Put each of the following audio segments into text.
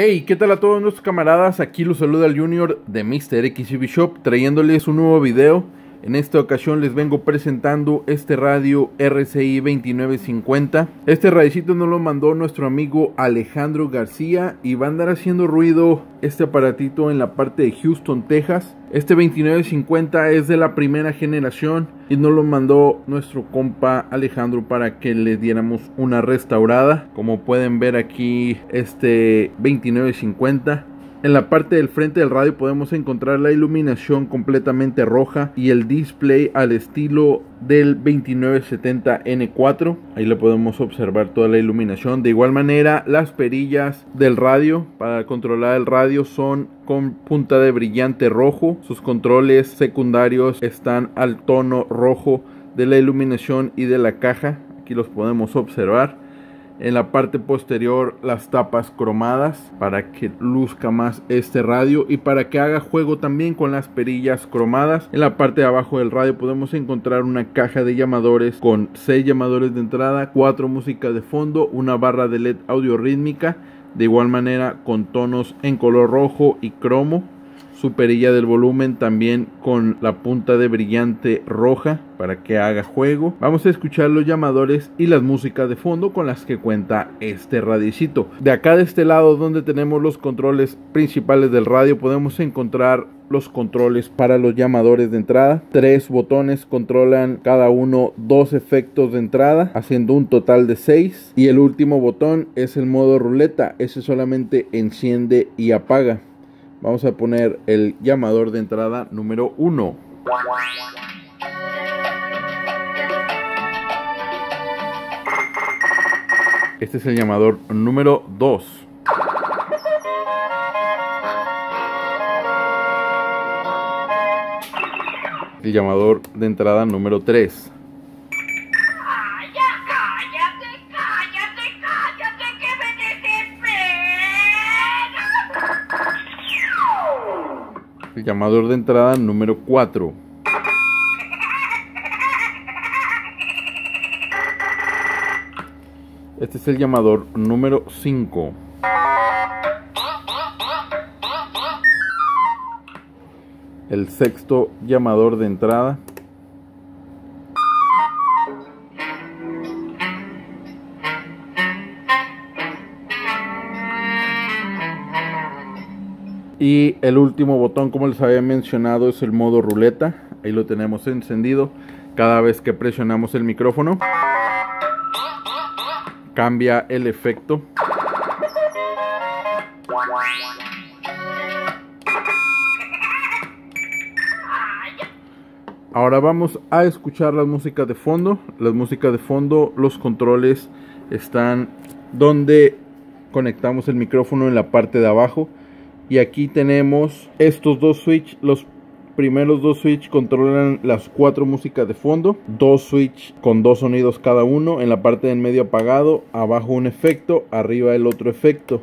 Hey, ¿qué tal a todos nuestros camaradas? Aquí los saluda el Junior de Mr. XCB Shop trayéndoles un nuevo video. En esta ocasión les vengo presentando este radio RCI 2950. Este radicito nos lo mandó nuestro amigo Alejandro García y va a andar haciendo ruido este aparatito en la parte de Houston, Texas. Este 2950 es de la primera generación y nos lo mandó nuestro compa Alejandro para que le diéramos una restaurada. Como pueden ver aquí este 2950 en la parte del frente del radio podemos encontrar la iluminación completamente roja y el display al estilo del 2970N4. Ahí le podemos observar toda la iluminación. De igual manera, las perillas del radio para controlar el radio son con punta de brillante rojo. Sus controles secundarios están al tono rojo de la iluminación y de la caja. Aquí los podemos observar en la parte posterior las tapas cromadas para que luzca más este radio y para que haga juego también con las perillas cromadas. En la parte de abajo del radio podemos encontrar una caja de llamadores con 6 llamadores de entrada 4 músicas de fondo una barra de led audio rítmica de igual manera con tonos en color rojo y cromo su perilla del volumen también con la punta de brillante roja para que haga juego. Vamos a escuchar los llamadores y las músicas de fondo con las que cuenta este radicito. De acá de este lado donde tenemos los controles principales del radio podemos encontrar los controles para los llamadores de entrada. Tres botones controlan cada uno dos efectos de entrada, haciendo un total de seis. Y el último botón es el modo ruleta. Ese solamente enciende y apaga. Vamos a poner el llamador de entrada número 1. Este es el llamador número 2. El llamador de entrada número 3. Llamador de entrada número 4. Este es el llamador número 5. El sexto llamador de entrada. Y el último botón, como les había mencionado, es el modo ruleta. Ahí lo tenemos encendido. Cada vez que presionamos el micrófono, cambia el efecto. Ahora vamos a escuchar las músicas de fondo. Las músicas de fondo, los controles están donde conectamos el micrófono en la parte de abajo y aquí tenemos estos dos switch. Los primeros dos switch controlan las cuatro músicas de fondo. Dos switch con dos sonidos cada uno. En la parte del medio apagado abajo un efecto arriba el otro efecto.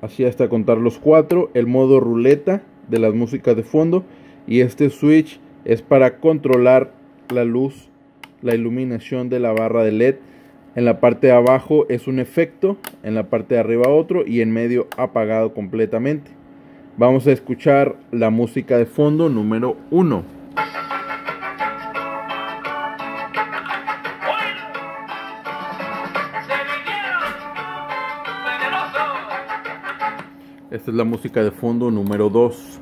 Así hasta contar los cuatro. El modo ruleta de las músicas de fondo. Y este switch es para controlar la luz la iluminación de la barra de led en la parte de abajo es un efecto, en la parte de arriba otro y en medio apagado completamente. Vamos a escuchar la música de fondo número 1. Esta es la música de fondo número 2.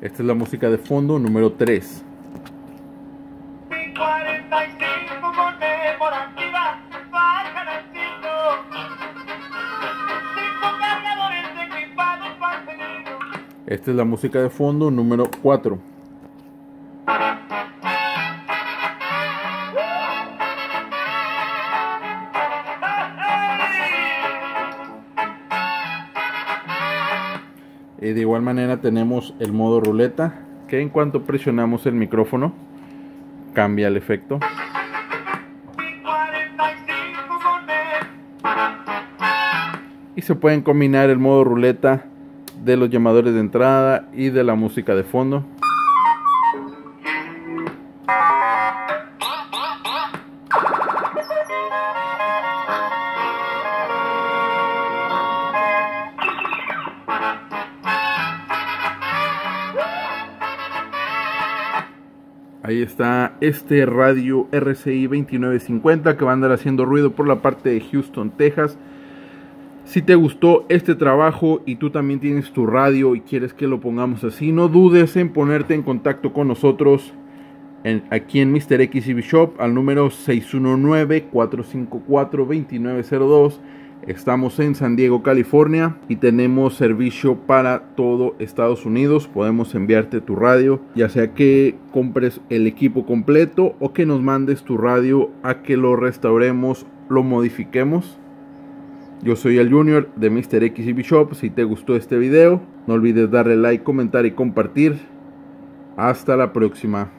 Esta es la música de fondo número 3. Esta es la música de fondo número 4. Y de igual manera tenemos el modo ruleta, que en cuanto presionamos el micrófono, cambia el efecto. Y se pueden combinar el modo ruleta de los llamadores de entrada y de la música de fondo. Ahí está este radio RCI 2950 que va a andar haciendo ruido por la parte de Houston, Texas. Si te gustó este trabajo y tú también tienes tu radio y quieres que lo pongamos así, no dudes en ponerte en contacto con nosotros aquí en Mr. XCB Shop al número 619-454-2902 Estamos en San Diego, California y tenemos servicio para todo Estados Unidos. Podemos enviarte tu radio, ya sea que compres el equipo completo o que nos mandes tu radio a que lo restauremos, lo modifiquemos. Yo soy el Junior de Mr. XCB Shop. Si te gustó este video, no olvides darle like, comentar y compartir. Hasta la próxima.